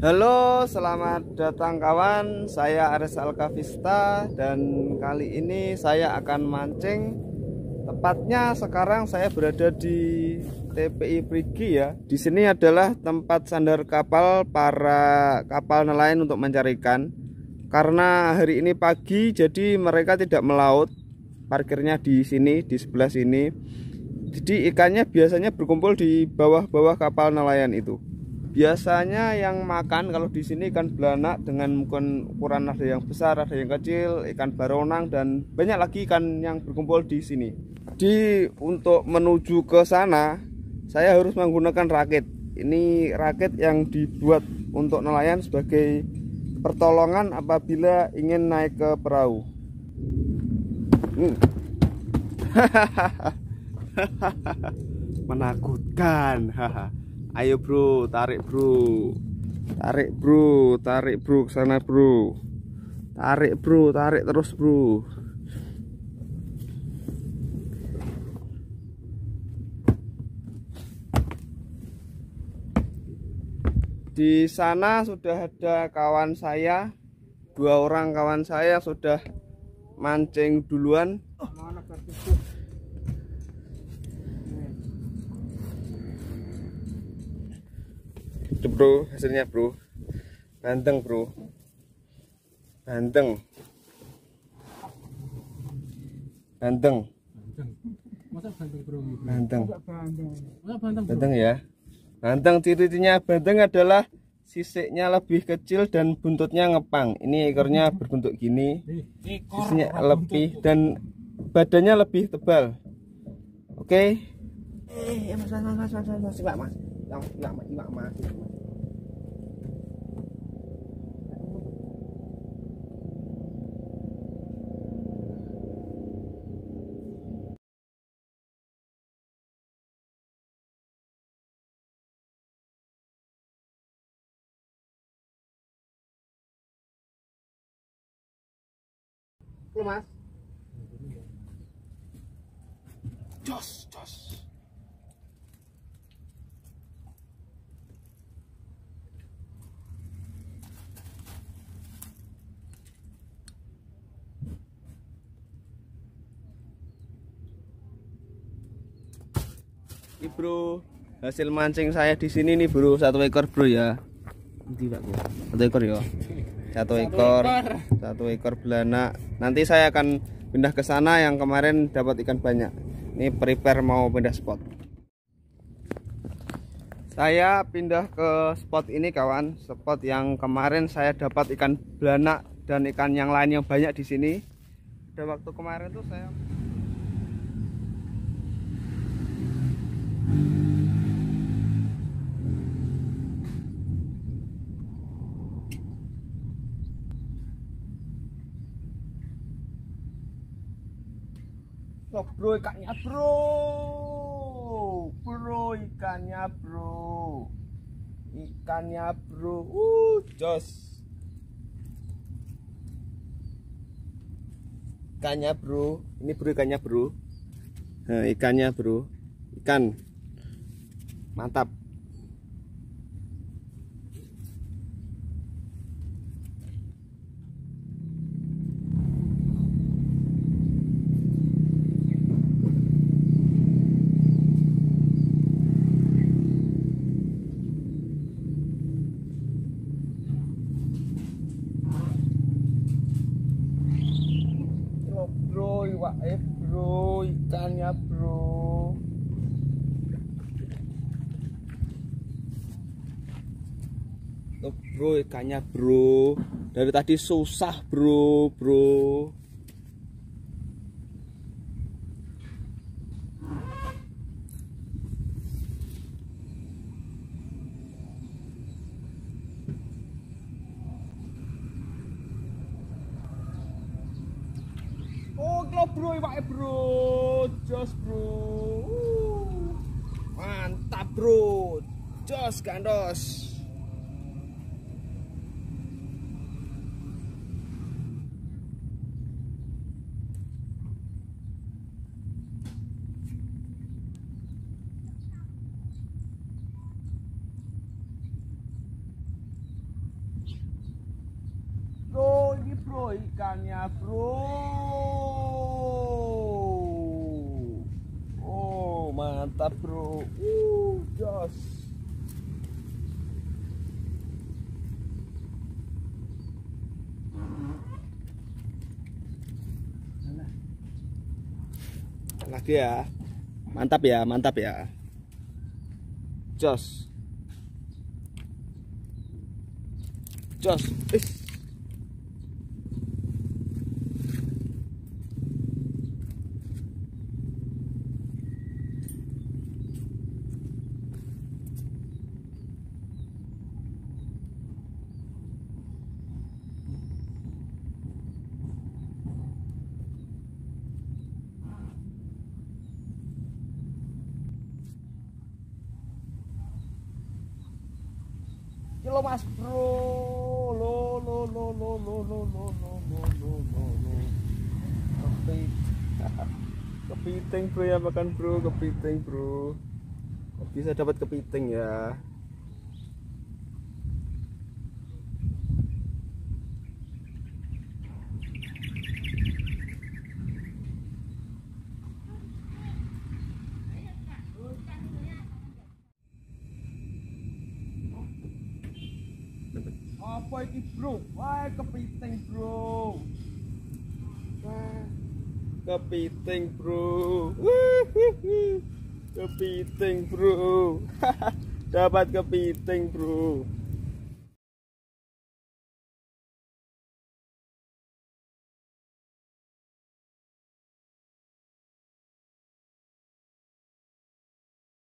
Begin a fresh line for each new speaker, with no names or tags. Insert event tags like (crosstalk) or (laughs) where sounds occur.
Halo, selamat datang kawan. Saya Ares Alkavista dan kali ini saya akan mancing. Tepatnya sekarang saya berada di TPI Prigi ya. Di sini adalah tempat sandar kapal para kapal nelayan untuk mencari ikan. Karena hari ini pagi jadi mereka tidak melaut. Parkirnya di sini, di sebelah sini. Jadi ikannya biasanya berkumpul di bawah-bawah kapal nelayan itu biasanya yang makan kalau di sini ikan belanak dengan mungkin ukuran ada yang besar ada yang kecil ikan baronang dan banyak lagi ikan yang berkumpul di sini. Di untuk menuju ke sana saya harus menggunakan rakit ini rakit yang dibuat untuk nelayan sebagai pertolongan apabila ingin naik ke perahu. Hmm. (laughs) menakutkan. haha (laughs) Ayo bro, tarik bro. Tarik bro, tarik bro ke sana bro. Tarik bro, tarik terus bro. Di sana sudah ada kawan saya, dua orang kawan saya sudah mancing duluan. Oh, itu bro hasilnya bro. Banteng bro. Banteng banteng masa banteng bro banteng banteng banteng ya. Banteng ciri-cirinya banteng adalah sisiknya lebih kecil dan buntutnya ngepang. Ini ekornya berbentuk gini. Sisinya lebih dan badannya lebih tebal. Oke? Okay. eh mas mas mas mas mas mas mas không nặng mà chỉ bạn mà Come on. Josh, Josh. Ini bro, hasil mancing saya di sini nih bro, satu ekor bro ya. Pak satu ekor ya. Satu ekor. satu ekor belanak. Nanti saya akan pindah ke sana yang kemarin dapat ikan banyak. Ini prepare mau pindah spot. Saya pindah ke spot ini kawan. Spot yang kemarin saya dapat ikan belanak dan ikan yang lain yang banyak di sini. Dan waktu kemarin tuh saya bro ikannya bro. Bro ikannya bro. Ikannya bro. Uh jos. Ikannya bro. Ini bro ikannya bro. Nah, ikannya bro. Ikan. Mantap eh bro. Ikannya bro. Bro ikannya bro. Dari tadi susah bro bro lo bro iwake bro. Jos bro. Uh, mantap bro. Jos gandos. Bro ikannya bro mantap bro. Uh jos. Lagi ya mantap ya mantap ya. Jos. Jos. Is lo mas bro lo lo lo lo lo lo lo lo lo lo lo lo kepit kepiting bro ya makan bro kepiting bro bisa dapat kepiting ya apa ini bro wah kepiting bro wah kepiting bro kepiting bro dapat kepiting bro